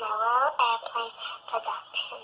Mellow Airplane production.